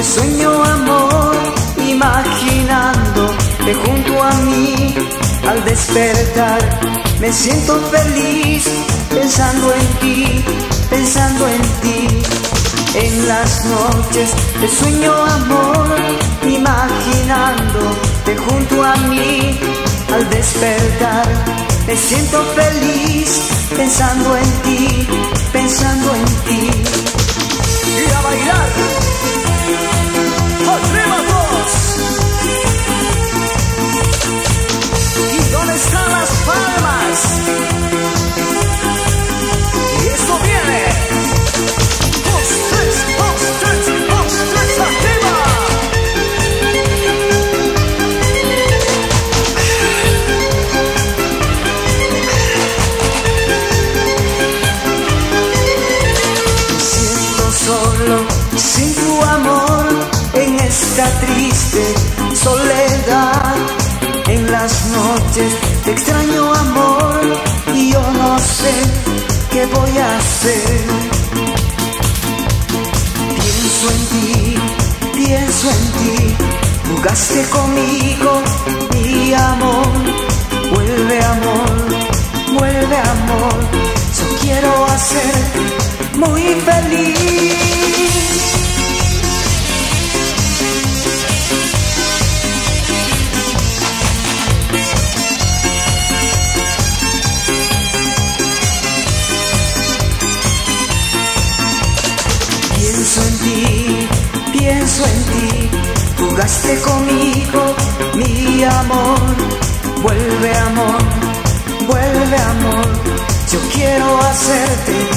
te sueño amor, imaginándote junto a mí. Al despertar me siento feliz, pensando en ti, pensando en ti. En las noches te sueño amor, imaginándote junto a mí. Al despertar me siento feliz, pensando en ti, pensando en ti. y a bailar. Sin tu amor en esta triste soledad. Noches te extraño amor y yo no sé qué voy a hacer. Pienso en ti, pienso en ti, jugaste conmigo mi amor. Vuelve amor, vuelve amor, yo quiero hacerte muy feliz. Jugaste conmigo, mi amor, vuelve amor, vuelve amor, yo quiero hacerte.